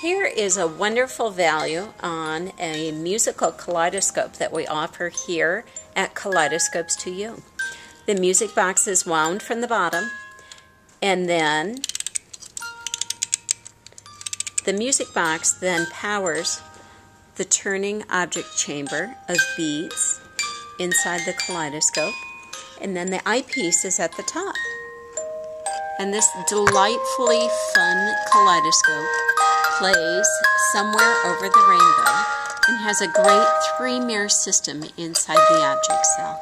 Here is a wonderful value on a musical kaleidoscope that we offer here at Kaleidoscopes to You. The music box is wound from the bottom and then the music box then powers the turning object chamber of beads inside the kaleidoscope and then the eyepiece is at the top. And this delightfully fun kaleidoscope plays somewhere over the rainbow and has a great three mirror system inside the object cell.